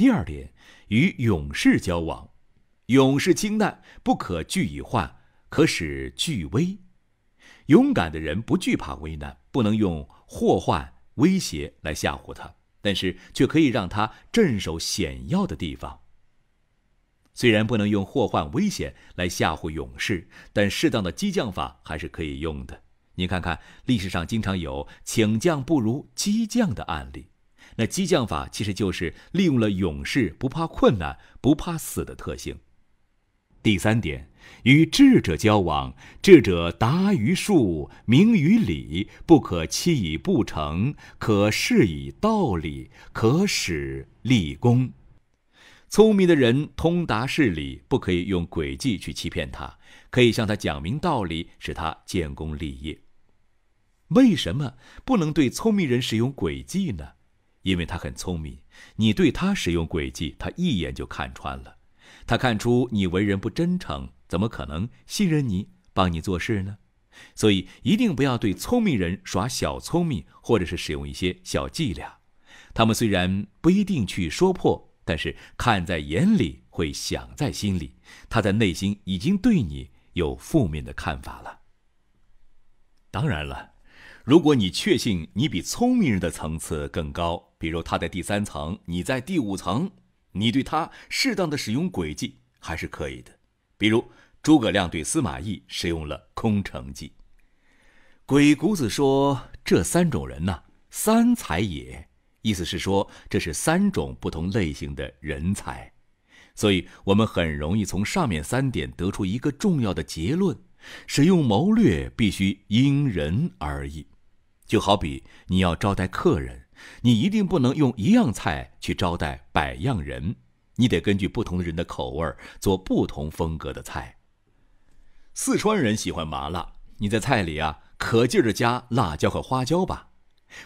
第二点，与勇士交往，勇士轻难，不可惧以患，可使惧危。勇敢的人不惧怕危难，不能用祸患威胁来吓唬他，但是却可以让他镇守险要的地方。虽然不能用祸患危险来吓唬勇士，但适当的激将法还是可以用的。你看看历史上经常有请将不如激将的案例，那激将法其实就是利用了勇士不怕困难、不怕死的特性。第三点，与智者交往，智者达于术，明于理，不可欺以不成，可示以道理，可使立功。聪明的人通达事理，不可以用诡计去欺骗他，可以向他讲明道理，使他建功立业。为什么不能对聪明人使用诡计呢？因为他很聪明，你对他使用诡计，他一眼就看穿了。他看出你为人不真诚，怎么可能信任你、帮你做事呢？所以一定不要对聪明人耍小聪明，或者是使用一些小伎俩。他们虽然不一定去说破，但是看在眼里，会想在心里。他在内心已经对你有负面的看法了。当然了，如果你确信你比聪明人的层次更高，比如他在第三层，你在第五层。你对他适当的使用诡计还是可以的，比如诸葛亮对司马懿使用了空城计。鬼谷子说：“这三种人呐，三才也。”意思是说，这是三种不同类型的人才。所以，我们很容易从上面三点得出一个重要的结论：使用谋略必须因人而异。就好比你要招待客人。你一定不能用一样菜去招待百样人，你得根据不同的人的口味做不同风格的菜。四川人喜欢麻辣，你在菜里啊可劲儿的加辣椒和花椒吧。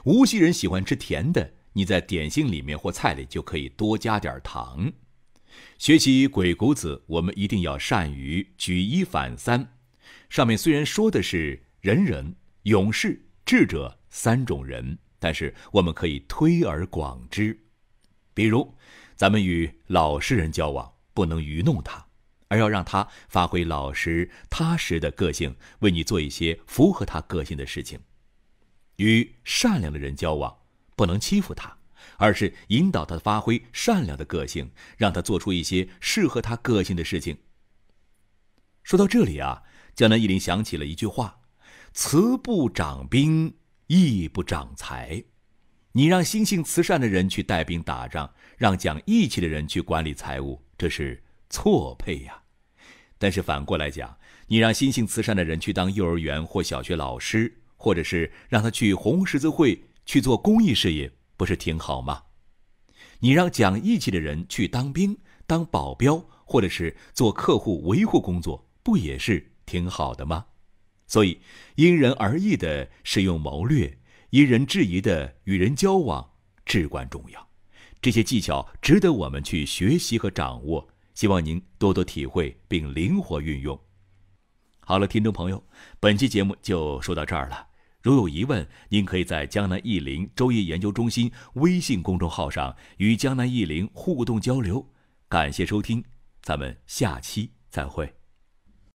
无锡人喜欢吃甜的，你在点心里面或菜里就可以多加点糖。学习鬼谷子，我们一定要善于举一反三。上面虽然说的是仁人、勇士、智者三种人。但是我们可以推而广之，比如，咱们与老实人交往，不能愚弄他，而要让他发挥老实踏实的个性，为你做一些符合他个性的事情；与善良的人交往，不能欺负他，而是引导他发挥善良的个性，让他做出一些适合他个性的事情。说到这里啊，江南一林想起了一句话：“慈不长兵。”义不长财，你让心性慈善的人去带兵打仗，让讲义气的人去管理财务，这是错配呀。但是反过来讲，你让心性慈善的人去当幼儿园或小学老师，或者是让他去红十字会去做公益事业，不是挺好吗？你让讲义气的人去当兵、当保镖，或者是做客户维护工作，不也是挺好的吗？所以，因人而异的使用谋略，因人制宜的与人交往至关重要。这些技巧值得我们去学习和掌握。希望您多多体会并灵活运用。好了，听众朋友，本期节目就说到这儿了。如有疑问，您可以在江南易林周易研究中心微信公众号上与江南易林互动交流。感谢收听，咱们下期再会。